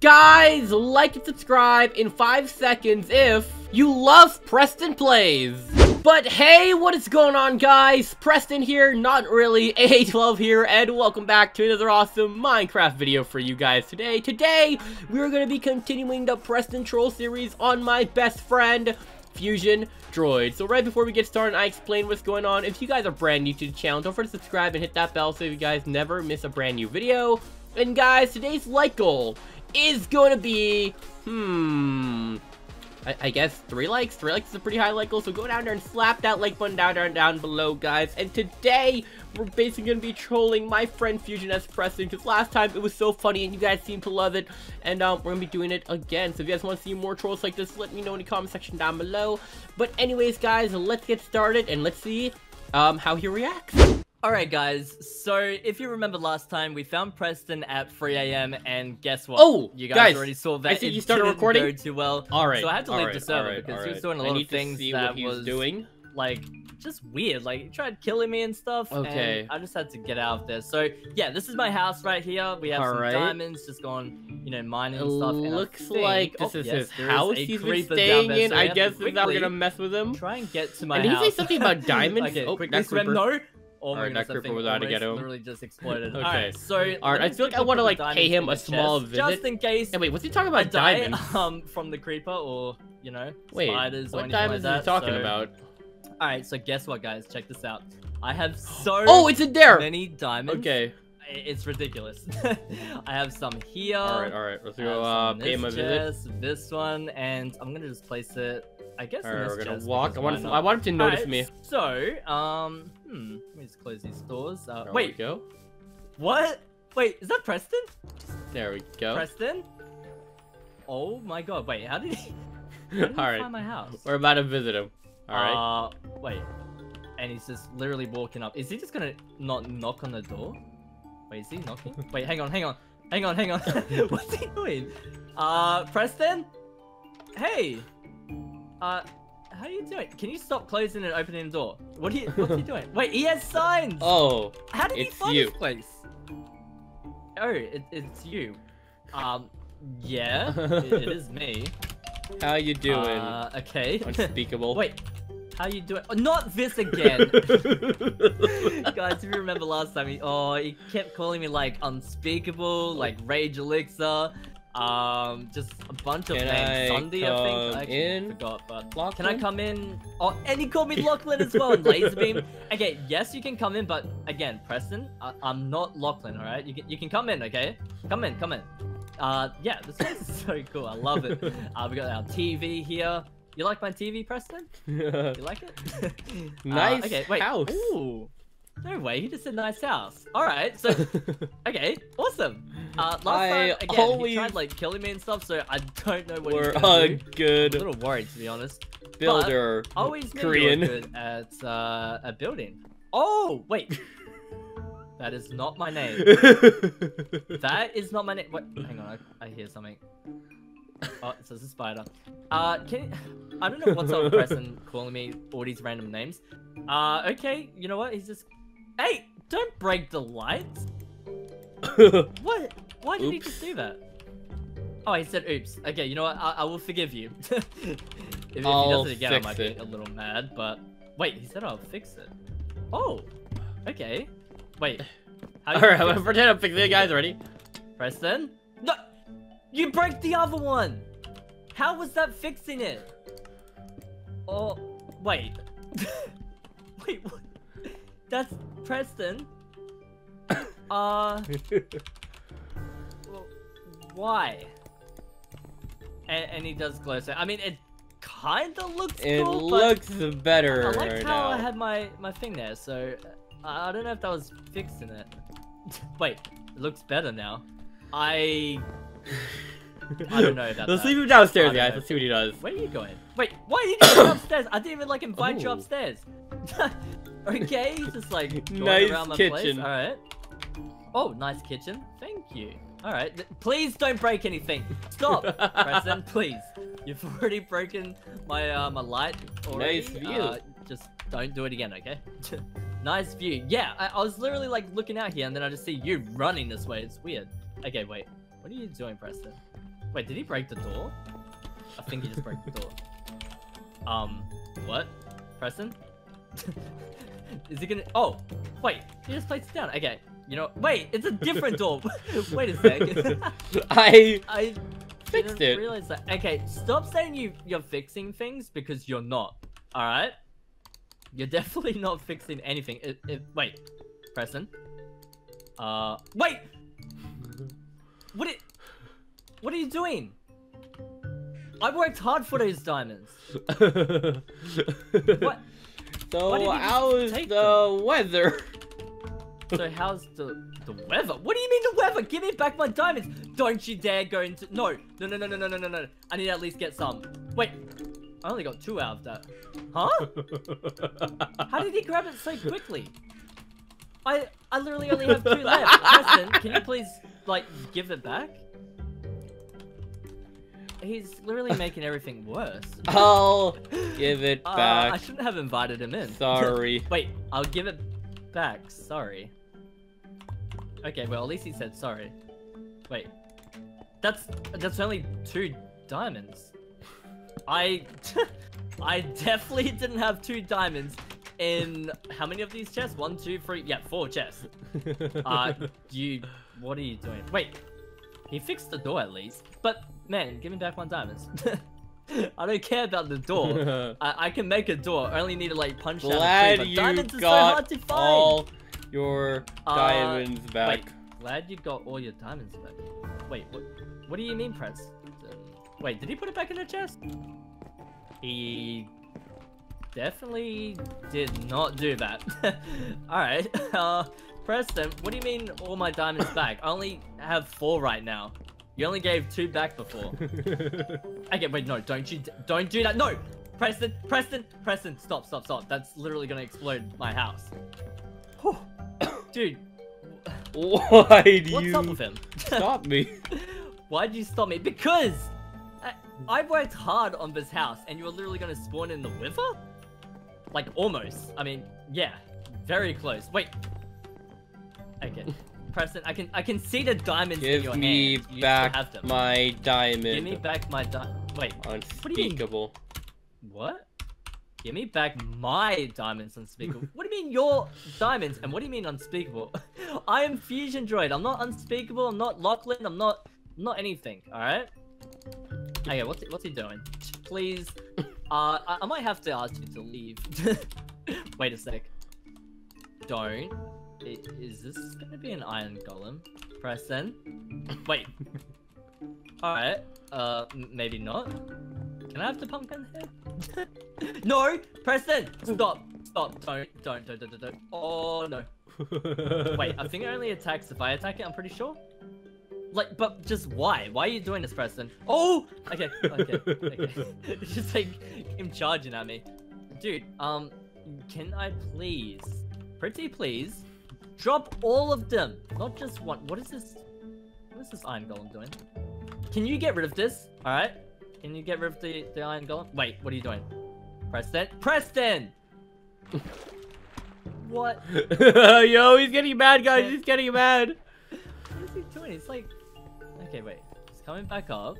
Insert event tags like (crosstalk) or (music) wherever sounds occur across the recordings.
Guys, like and subscribe in 5 seconds if you love PrestonPlayz. But hey, what is going on guys? Preston here, not really, (laughs) AA12 here, and welcome back to another awesome Minecraft video for you guys today. Today, we're going to be continuing the Preston Troll series on my best friend, Fusion Droid. So right before we get started, I explain what's going on. If you guys are brand new to the channel, don't forget to subscribe and hit that bell so you guys never miss a brand new video. And guys, today's like goal is going to be, hmm, I, I, guess three likes. Three likes is a pretty high like goal, so go down there and slap that like button down, down, down below, guys. And today, we're basically going to be trolling my friend Fusion S. Preston, because last time it was so funny and you guys seem to love it. And um, we're going to be doing it again. So if you guys want to see more trolls like this, let me know in the comment section down below. But anyways, guys, let's get started and let's see um, how he reacts. Alright guys, so if you remember last time, we found Preston at 3 a.m. and guess what? Oh, you guys, guys already saw that I see you started recording. Go too well. Alright, so I had to leave right, the server right, because right. he was doing a lot of things that was doing. like just weird. Like he tried killing me and stuff. Okay. And I just had to get out of there. So yeah, this is my house right here. We have All some right. diamonds, just going, you know, mining It and stuff. And I looks think- like this oh, is yes, his house a he's been staying there, in. so I guess we're not gonna mess with him. Try and get to my And did he say something about (laughs) diamonds? okay, Oh, quickly that creeper. No. Oh my Alright, that goodness, that thing was out to get him. literally just exploded. (laughs) Okay. Alright, so Alright, I feel like I wanna, like, pay him a small chest, visit. Just in case Hey, wait, what's he talking about die diamonds? um, from the creeper or, you know, Wait, spiders or anything diamonds like that. talking so... about? Alright, so guess what, guys? Check this out. I have (gasps) so Oh, it's in there! many diamonds. Okay. It's ridiculous. (laughs) I have some here. Alright, alright, let's go uh, pay a this visit. This one, and I'm gonna just place it. I guess Alright, this we're gonna walk. I want. I want him to notice Alright, me. So, um, hmm, let me just close these doors. Uh, There wait, go. what? Wait, is that Preston? There we go. Preston? Oh my god, wait, how did he, (laughs) how did he Alright, find my house? we're about to visit him. Alright. Uh, wait. And he's just literally walking up. Is he just gonna not knock on the door? Wait, is he knocking? (laughs) wait, hang on, hang on. Hang on, hang on. (laughs) What's he doing? Uh, Preston? Hey! Uh, how are you doing? Can you stop closing and opening the door? What are you, what's he doing? (laughs) Wait, he has signs! oh, How did he find you. this place? Oh, it, it's you. Um, yeah, it, it is me. (laughs) how are you doing? Uh, okay. (laughs) Unspeakable. Wait, how are you doing? Oh, not this again. Guys, if you remember last time, he, oh, he kept calling me like unspeakable, like rage elixir, um, just a bunch of Can names. I Sunday, I think. come I actually in? forgot, but Lachlan? can I come in? Oh, and he called me Lachlan as well, and Laserbeam. (laughs) Okay, yes, you can come in, but again, Preston, I I'm not Lachlan, all right? You can you can come in, okay? Come in, come in. Uh, yeah, this place is (laughs) so cool. I love it. (laughs) Uh, we got our TV here. You like my TV, Preston? You like it? Uh, Nice okay, wait. house. Ooh. No way, he just said nice house. Alright, so (laughs) okay, awesome. Uh last I time again always- he tried like killing me and stuff, so I don't know what We're he's gonna a do. I'm a little worried to be honest. builder. I always Korean. good at uh at building. Oh wait. that is not my name. (laughs) That is not my name. What hang on, I, I hear something. Oh, it says a spider. Uh, can I don't know what's up with (laughs) Preston calling me all these random names. Uh, okay, you know what? He's just. Hey, don't break the lights. (laughs) What? Why did he just do that? Oh, he said oops. Okay, you know what? I, I will forgive you. (laughs) if, if he does it again, I might it. be a little mad. But wait, he said I'll fix it. Oh, okay. Wait. Alright, I'm gonna gonna fix it? pretend I'm fixing it, guys. Ready? Preston? No! You broke the other one! How was that fixing it? Oh, wait. (laughs) wait, what? That's Preston? (coughs) Uh, well, why? And, and he does glow, so, I mean, it kinda looks It cool, but looks better I like how now. I had my, my thing there, so uh, I don't know if that was fixing it. (laughs) Wait, it looks better now. I I don't know about (laughs) Let's that. leave him downstairs, guys. know. Let's see what he does. Where are you going? Wait, why are you going (coughs) upstairs? I didn't even like invite you upstairs. (laughs) okay, just like (laughs) Nice around my kitchen. place. All right. Oh, nice kitchen. Thank you. All right. Please don't break anything. Stop, (laughs) Preston. Please. You've already broken my uh, my light already. Nice view. Uh, just don't do it again, okay? nice view. Yeah, I, I was literally like looking out here, and then I just see you running this way. It's weird. Okay, wait. What are you doing, Preston? Wait, did he break the door? I think he just broke the door. Um, what? Preston? (laughs) Is he gonna? Oh, wait, he just placed it down. Okay, you know, wait, it's a different door. (laughs) wait a second. (laughs) I I Fixed didn't it. realize that. Okay, stop saying you you're fixing things because you're not. All right, you're definitely not fixing anything. It, it, wait, Preston. Uh, wait. What it? What are you doing? I worked hard for those diamonds. What? So Why did you just how's the weather? (laughs) So how's the the weather? What do you mean the weather? Give me back my diamonds! Don't you dare go into no no no no no no no no no! I need to at least get some. Wait, I only got two out of that. Huh? (laughs) How did he grab it so quickly? I I literally only have two left. Preston, can you please like give it back? He's literally making everything worse. (laughs) I'll give it Uh, I shouldn't have invited him in. Sorry. (laughs) Wait, I'll give it back. Sorry. Okay, well at least he said sorry. Wait, that's that's only two diamonds. I (laughs) I definitely didn't have two diamonds in how many of these chests? One, two, three. Yeah, four chests. Uh, you. What are you doing? Wait, he fixed the door at least. But man, give me back one diamonds. (laughs) I don't care about the door. (laughs) I, I can make a door. I only need to like punch down a Glad tree. you But diamonds is so hard got to find. all your Uh, diamonds back. Wait, glad you got all your diamonds back. Wait, what? What do you mean, Prince? Wait, did he put it back in the chest? He definitely did not do that. (laughs) all right, uh, Preston, what do you mean all my diamonds back? I only have four right now. You only gave two back before. (laughs) Okay, wait, no, don't you, don't do that. No, Preston, Preston, Preston, stop, stop, stop. That's literally gonna explode my house. Whew. (coughs) Dude, Why do what's you up with him? stop me? (laughs) Why'd you stop me? Because I, I worked hard on this house, and you were literally gonna spawn in the river. Like almost. I mean, yeah, very close. Wait. Okay, Preston, I can I can see the diamonds in Give your me hand. You back my diamond. Give me back my di- Wait? Unspeakable. what? Give me back my diamonds unspeakable. (laughs) what do you mean your diamonds? And what do you mean unspeakable? (laughs) I am FuzionDroid. I'm not unspeakable. I'm not Lachlan. I'm not I'm not anything. All right. Okay, what's he, what's he doing? Please. (laughs) Uh, I, I might have to ask you to leave. Wait a sec. Don't. I- Is this gonna be an iron golem? Preston. Wait. (laughs) All right. Uh, maybe not. Can I have the pumpkin head? (laughs) no, Preston, stop, stop, don't, don't, don't, don't, don't, don't. Oh no. (laughs) Wait, I think it only attacks if I attack it. I'm pretty sure. Like, but just why? Why are you doing this, Preston? Oh, okay, okay, okay. It's just like him charging at me, dude. Um, can I please, pretty please, drop all of them, not just one. What is this? What is this iron golem doing? Can you get rid of this? All right. Can you get rid of the, the iron golem? Wait, what are you doing? Preston? Preston! (laughs) what? (laughs) Yo, he's getting mad, guys. He's getting mad. What is he doing? It's like... Okay, wait. He's coming back up.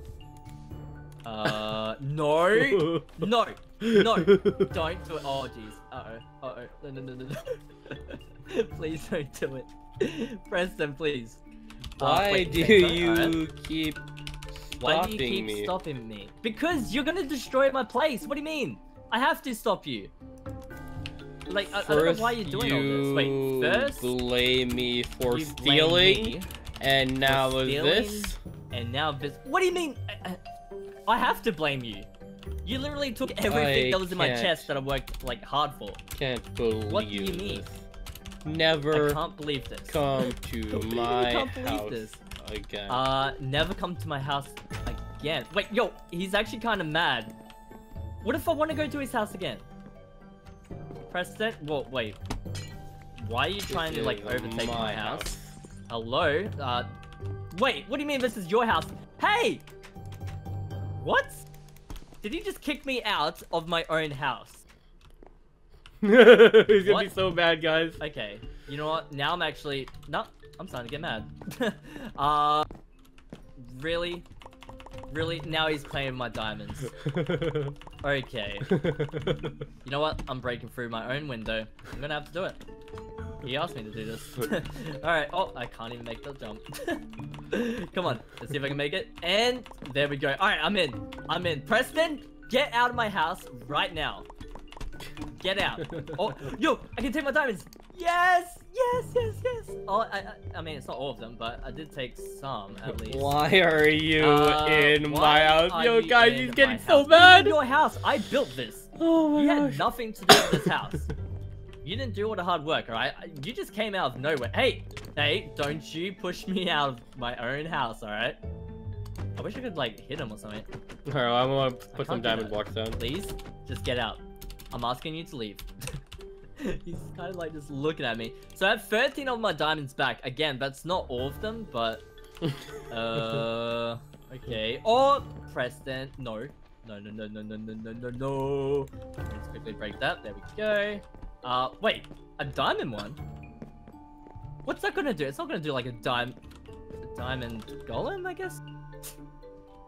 Uh, no! (laughs) No! No! Don't do it. Oh, jeez. Uh-oh. Uh-oh. No, no, no, no, no. (laughs) please don't do it. (laughs) Preston, please. Uh, Why wait, do you alright. keep Why stopping do you keep me? stopping me? Because you're gonna destroy my place. What do you mean? I have to stop you. Like, I, I don't know why you're doing all this. Wait, you first blame me for you stealing, me, and now is stealing? this? and now this. What do you mean? I, I- I have to blame you. You literally took everything I that was in my chest that I worked like hard for. Can't believe What do you mean? this. I Never can't believe this. come (laughs) to my can't believe house this. again. Uh, never come to my house again. Wait, yo, he's actually kind of mad. What if I want to go to his house again? Press that. Well, wait. Why are you trying to like overtake my, house? Hello. Uh, wait. What do you mean this is your house? Hey. What? Did he just kick me out of my own house? (laughs) He's gonna be so bad, guys. Okay. You know what? Now I'm actually no. I'm starting to get mad. (laughs) uh, Really? Really? Now he's playing my diamonds. (laughs) Okay. You know what? I'm breaking through my own window. I'm gonna have to do it. He asked me to do this. Alright. Oh, I can't even make the jump. Come on. Let's see if I can make it. And there we go. Alright, I'm in. I'm in. Preston, get out of my house right now. Get out. (laughs) Oh, yo, I can take my diamonds. Yes, yes, yes, yes. Oh, I, I, I mean, it's not all of them, but I did take some at least. Why are you Uh, in my house? Yo, guys, he's getting so mad. Your house. I built this. Oh my You had nothing to do with this house. You didn't do all the hard work, alright? You just came out of nowhere. Hey, hey, don't you push me out of my own house, alright? I wish I could, like, hit him or something. Alright, I'm gonna put some diamond blocks down. Please, just get out. I'm asking you to leave. (laughs) He's kind of like just looking at me. So I have 13 of my diamonds back. Again, that's not all of them, but... (laughs) Uh... Okay. Oh, Preston. No. No, no, no, no, no, no, no, no, no. Let's quickly break that. There we go. Uh, wait. A diamond one? What's that gonna do? It's not gonna do like a dime... A diamond golem, I guess?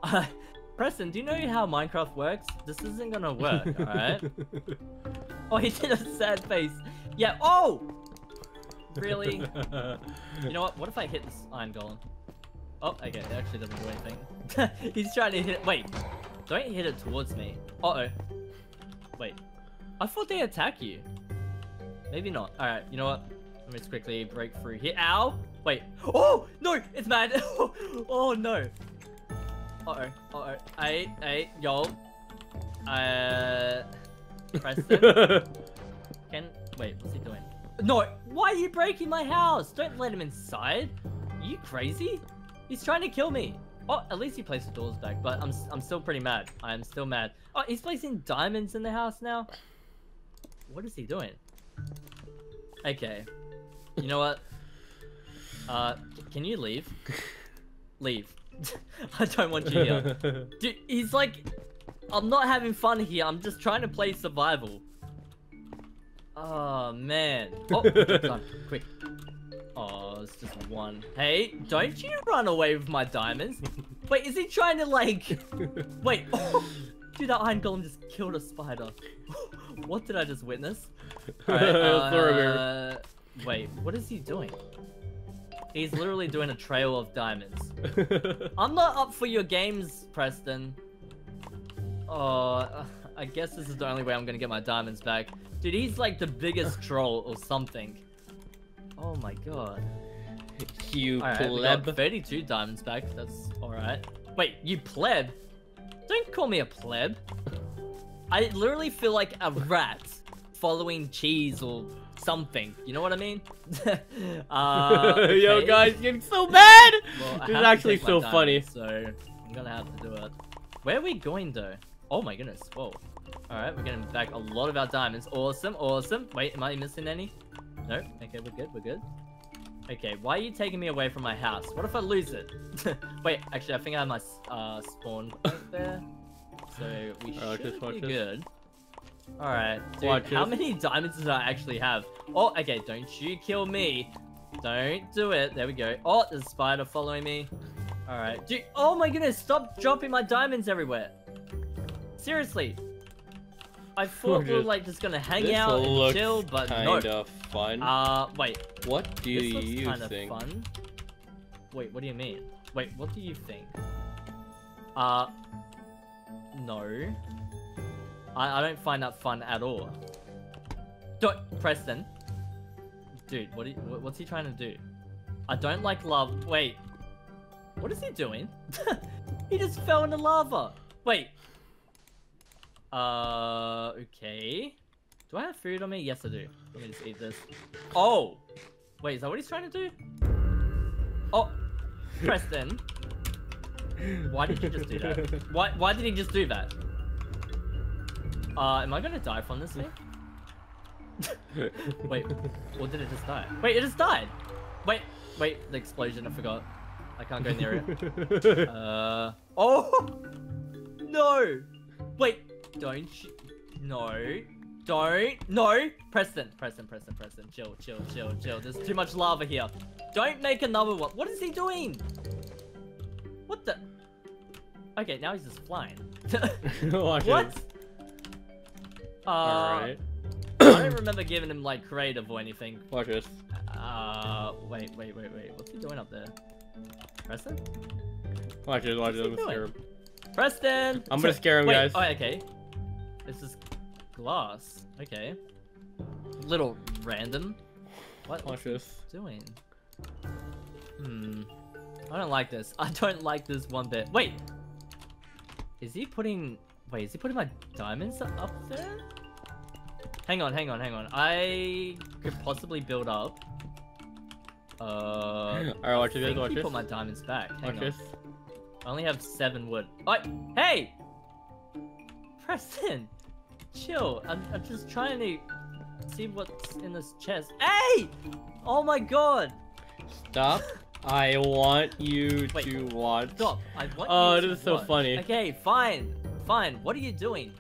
(laughs) Preston, do you know how Minecraft works? This isn't gonna work, (laughs) alright? Oh, he did a sad face. Yeah, oh! Really? (laughs) You know what? What if I hit this iron golem? Oh, okay, it actually doesn't do anything. (laughs) He's trying to hit it. Wait, don't hit it towards me. Uh-oh. Wait. I thought they attack you. Maybe not. Alright, you know what? Let me just quickly break through here. Ow! Wait. Oh! No! It's mad! oh, no. Uh-oh. Uh-oh. Hey, hey, yo. Uh... Preston? (laughs) Can... Wait, what's he doing? No! Why are you breaking my house? Don't let him inside. Are you crazy? He's trying to kill me. Oh, at least he placed the doors back, but I'm, I'm still pretty mad. I am still mad. Oh, he's placing diamonds in the house now? What is he doing? Okay. You know what? Uh, can you leave? (laughs) Leave. (laughs) I don't want you here. (laughs) Dude, he's like... I'm not having fun here. I'm just trying to play survival. Oh, man. Oh, done. (laughs) Quick. Oh, it's just one. Hey, don't you run away with my diamonds. Wait, is he trying to like... Wait. Oh, dude, that iron golem just killed a spider. (gasps) what did I just witness? Alright, uh, wait, what is he doing? He's literally doing a trail of diamonds. (laughs) I'm not up for your games, Preston. Oh, uh, I guess this is the only way I'm gonna get my diamonds back. Dude, he's like the biggest (laughs) troll or something. Oh my god. you got pleb. 32 diamonds back. That's alright. Wait, you pleb? Don't call me a pleb. (laughs) I literally feel like a rat following cheese or something. You know what I mean? (laughs) (laughs) uh, Yo, guys, getting so mad. (laughs) Well, this is actually so funny. So I'm gonna have to do it. Where are we going though? Oh my goodness. Whoa. Alright, we're getting back a lot of our diamonds. Awesome, awesome. Wait, am I missing any? No? Okay, we're good, we're good. Okay, why are you taking me away from my house? What if I lose it? Wait, actually, I think I have my uh, spawn point there. So we Alright, should just watch be good. Alright, dude, how many diamonds did I actually have? Oh, okay, don't you kill me. Don't do it. There we go. Oh, there's a spider following me. Alright, dude. Oh my goodness, stop dropping my diamonds everywhere. Seriously. I (laughs) thought we were like just gonna hang this out and chill, but no. kind fun. Uh, wait. what do This looks you kind of think? fun. Wait, what do you mean? Wait, what do you think? Uh, no. I, I don't find that fun at all. Don't, Preston. Dude, what, you, what's he trying to do? I don't like love. Wait, what is he doing? (laughs) he just fell into lava. Wait. Uh, okay. Do I have food on me? Yes, I do. Let me just eat this. Oh! Wait, is that what he's trying to do? Oh! Preston. Why did you just do that? (laughs) Why, why did he just do that? Uh, am I gonna die from this thing? (laughs) Wait, or did it just die? Wait, it just died! Wait, wait, the explosion, I forgot. I can't go near it. (laughs) Uh, oh! No! Wait, don't you? No. Don't. No! Preston, Preston, Preston, Preston. Chill, chill, chill, chill. There's too much lava here. Don't make another one. What is he doing? What the? Okay, now he's just flying. (laughs) Watch what? Uh, Alright. (clears throat) I don't remember giving him like creative or anything. Watch this. Uh, wait, wait, wait, wait. What's he doing up there? Preston? Watch this, watch this. I'm gonna scare him. Preston! I'm gonna scare him, Wait, guys. Oh, okay. This is glass. Okay. Little random. What? Watch this. doing? Hmm. I don't like this. (laughs) I don't like this one bit. Wait! Is he putting... Wait, is he putting my diamonds up there? Hang on, hang on, hang on. I could possibly build up. Uh... Alright, watch this, watch this. put my diamonds back. Hang Watch on. this. I only have seven wood. Oh, hey! Preston! Chill. I'm, I'm just trying to see what's in this chest. Hey! Oh my god! Stop. I want you Wait, to watch. Stop. I want Oh, you to this is so funny. Okay, fine. Fine. What are you doing?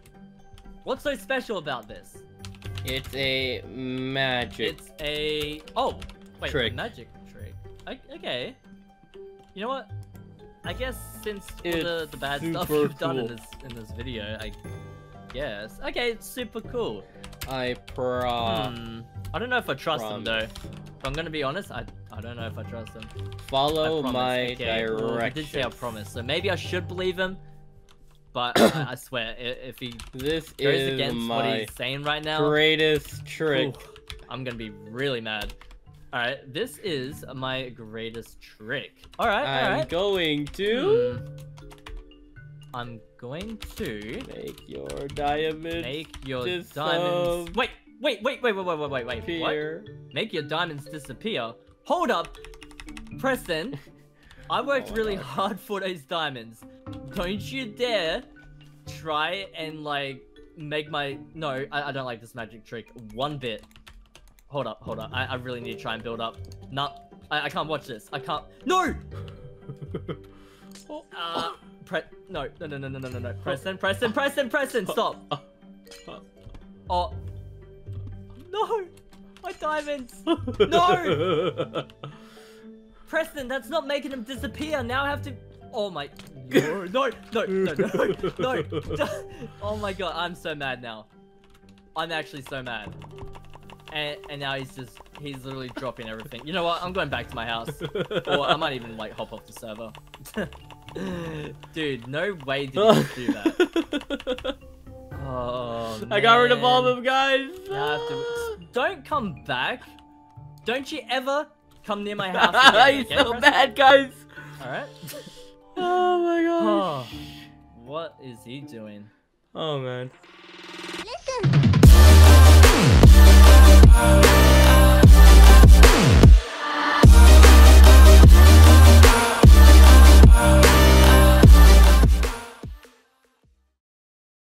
What's so special about this? It's a magic. It's a... Oh! Wait, Trick. magic trick. O- Okay. You know what? I guess since all the, the bad stuff you've done in this in this video, I guess. Okay, it's super cool. I pro. Hmm. I don't know if I trust him though. If I'm gonna be honest, I I don't know if I trust him. Follow promise. my okay, well, he did say I directions. promise, so maybe I should believe him. But I, (coughs) I swear, if he This goes is against what he's saying right now, greatest trick. oof, I'm gonna be really mad. All right, this is my greatest trick. All right, I'm right. going to Hmm. I'm going to make your diamond make your diamonds. Wait, wait, wait, wait, wait, wait, wait, wait, wait. What? Make your diamonds disappear. Hold up, Preston. (laughs) I worked Oh really God. hard for those diamonds. Don't you dare try and like make my no. I, I don't like this magic trick one bit. Hold up, hold up. I, I really need to try and build up. No, I, I can't watch this. I can't. No. (laughs) Uh, pre no, no, no, no, no, no, no, no. Preston, Preston, Preston, Preston, stop. (laughs) Oh. No! My diamonds! (laughs) No! Preston, that's not making him disappear. Now I have to. Oh my. No, (laughs) no, no, no, no, no. (laughs) (laughs) Oh my god, I'm so mad now. I'm actually so mad. And, and now he's just. He's literally dropping everything. You know what? I'm going back to my house. Or I might even like hop off the server. Dude, no way did you do that. Oh, I got rid of all of them, guys. Now I have to- Don't come back. Don't you ever Come near my (laughs) house. I feel bad, guys. All right. (laughs) oh my gosh. Oh, what is he doing? Oh man.